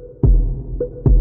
you